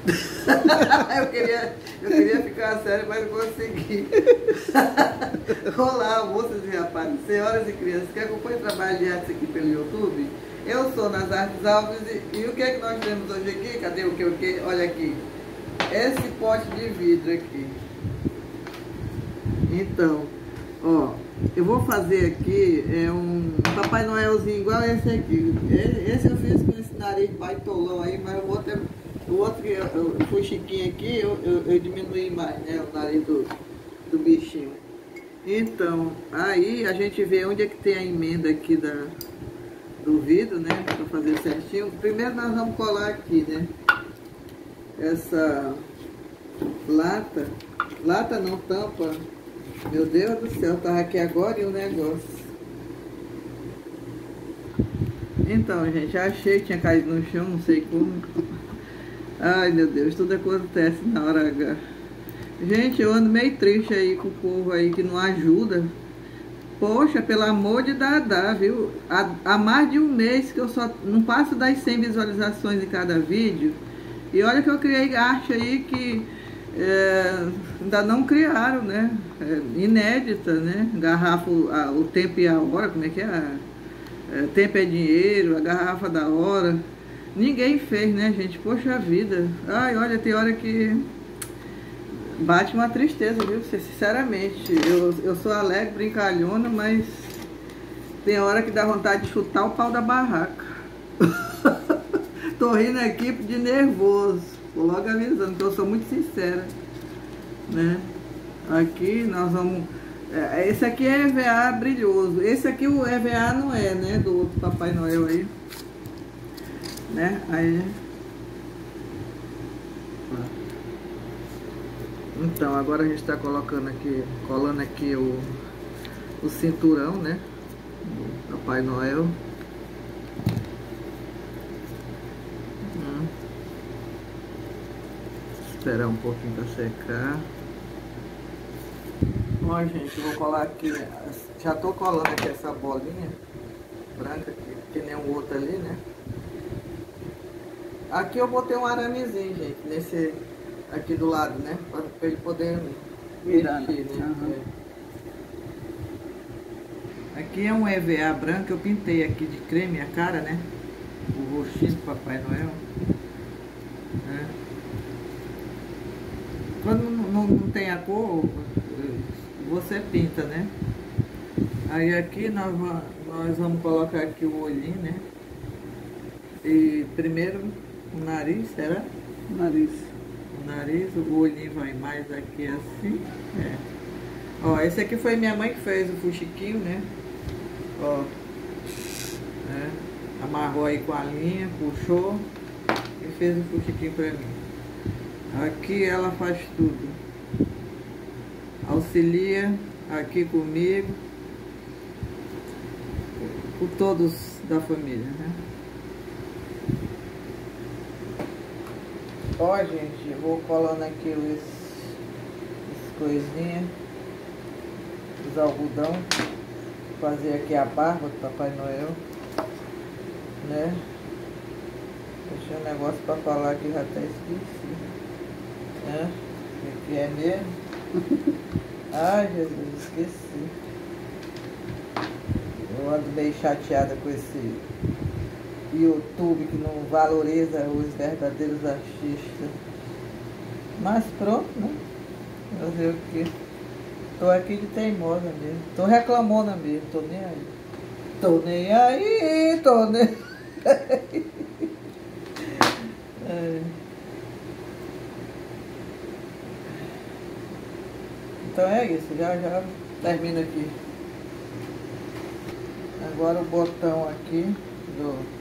eu, queria, eu queria ficar sério, mas não consegui. Olá, moças e rapazes, senhoras e crianças que acompanham o trabalho de artes aqui pelo YouTube. Eu sou Nas Artes Alves e, e, o que é que nós temos hoje aqui? Cadê o que? O que? Olha aqui. Esse pote de vidro aqui. Então, ó, eu vou fazer aqui é um Papai Noelzinho igual esse aqui. Esse eu fiz com esse nariz baitolão aí, mas o outro, o outro eu, eu, eu fui chiquinho aqui, eu, eu, eu, diminuí mais, né, o nariz do, do bichinho. Então, aí a gente vê onde é que tem a emenda aqui da, do vidro, né, para fazer certinho. Primeiro nós vamos colar aqui, né, essa lata, lata não tampa, meu Deus do céu, tava aqui agora e o negócio. Então, gente, achei que tinha caído no chão, não sei como. Ai, meu Deus, tudo acontece na hora H. Gente, eu ando meio triste aí com o povo aí que não ajuda. Poxa, pelo amor de Dadá, viu? Há, há mais de um mês que eu só não passo das 100 visualizações em cada vídeo. E olha que eu criei arte aí que é, ainda não criaram, né? É, inédita, né? Garrafa, a, o tempo e a hora, como é que é? é? Tempo é dinheiro, a garrafa da hora. Ninguém fez, né, gente? Poxa vida. Ai, olha, tem hora que bate uma tristeza, viu? Sinceramente. Eu, eu sou alegre, brincalhona, mas tem hora que dá vontade de chutar o pau da barraca. Tô rindo aqui de nervoso. Vou logo avisando que eu sou muito sincera, né? Aqui nós vamos... É, esse aqui é EVA brilhoso. Esse aqui o EVA não é, né? Do outro Papai Noel aí. Né? Aí... Então, agora a gente está colocando aqui, colando aqui o, o cinturão, né? Do Papai Noel. Esperar um pouquinho para secar. Ó, gente, vou colar aqui. Já tô colando aqui essa bolinha branca aqui, que nem o outro ali, né? Aqui eu botei um aramezinho, gente, nesse aqui do lado, né? Para ele poder virar, né? Uhum. É. Aqui é um EVA branco, eu pintei aqui de creme a cara, né? O rostinho do Papai Noel. Quando não, não tem a cor, você pinta, né? Aí aqui nós, nós vamos colocar aqui o olhinho, né? E primeiro o nariz, será? O nariz. O nariz, o olhinho vai mais aqui assim. É. Ó, esse aqui foi minha mãe que fez o fuxiquinho, né? Ó. É. Amarrou aí com a linha, puxou e fez o fuxiquinho pra mim. Aqui ela faz tudo. Auxilia aqui comigo, por todos da família, né? Ó, gente, vou colando aqui os, as coisinhas, os algodão, fazer aqui a barba do Papai Noel, né? Deixei um negócio pra falar que já até esqueci. Né? O que é mesmo? Ai, Jesus, esqueci. Eu ando meio chateada com esse YouTube que não valoriza os verdadeiros artistas. Mas pronto, né? Fazer o quê? Tô aqui de teimosa mesmo. Tô reclamando mesmo, tô nem aí. Tô nem aí, tô nem aí. é. Então é isso, já já termina aqui. Agora o botão aqui do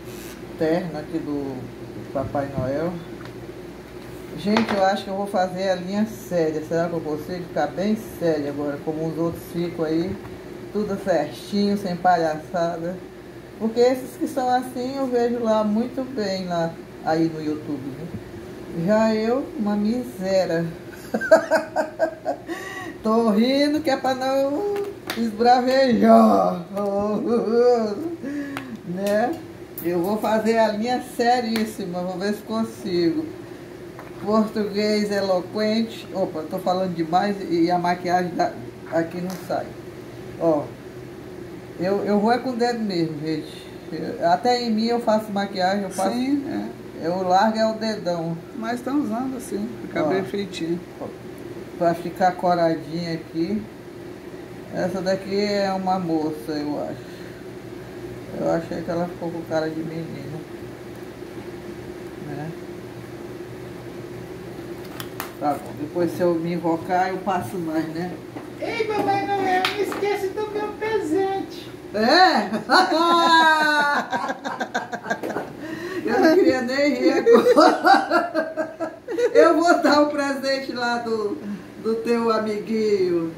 terno aqui do Papai Noel. Gente, eu acho que eu vou fazer a linha séria. Será que eu consigo ficar bem séria agora, como os outros ficam aí? Tudo certinho, sem palhaçada. Porque esses que são assim eu vejo lá muito bem lá aí no YouTube. Né? Já eu, uma miséria. Tô rindo que é pra não esbravejar. né? Eu vou fazer a linha seríssima, vou ver se consigo. Português eloquente. Opa, tô falando demais e a maquiagem da, aqui não sai. Ó, eu, eu vou é com o dedo mesmo, gente. Eu, até em mim eu faço maquiagem, eu faço. Sim, é. Eu largo é o dedão. Mas estão usando assim, fica Ó. bem feitinho. Pra ficar coradinha aqui. Essa daqui é uma moça, eu acho. Eu achei que ela ficou com cara de menino. Né? Tá bom, depois se eu me invocar eu passo mais, né? Ei, Papai Noel, não esquece do meu presente. É? Eu não queria nem rir agora. Eu vou dar o presente lá do, do teu amiguinho.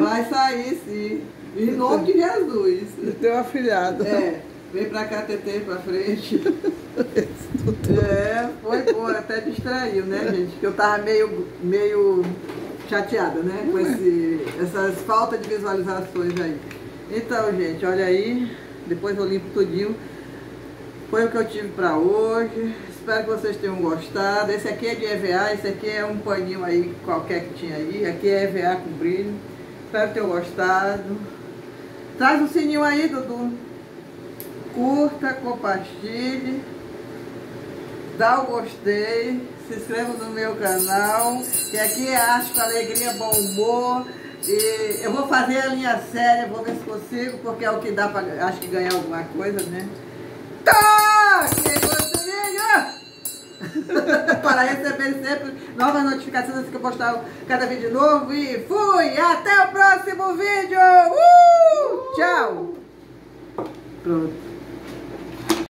Vai sair sim. Em nome de Jesus. Do teu afilhado. É, vem pra cá, TT, pra frente. É, foi bom, até distraiu, né, gente? Que eu tava meio, meio chateada, né? Com esse, essas faltas de visualizações aí. Então, gente, olha aí. Depois eu limpo tudinho. Foi o que eu tive pra hoje. Espero que vocês tenham gostado. Esse aqui é de EVA, esse aqui é um paninho aí qualquer que tinha aí. Aqui é EVA com brilho. Espero que tenham gostado. Traz o sininho aí, Dudu. Curta, compartilhe. Dá o gostei. Se inscreva no meu canal. E aqui é arte alegria, bom humor. E eu vou fazer a linha séria, vou ver se consigo, porque é o que dá pra acho que ganhar alguma coisa, né? Tá! Que gostinho! para receber sempre novas notificações que eu postar cada vídeo novo. E fui! Até o próximo vídeo! Uh! Tchau! Pronto.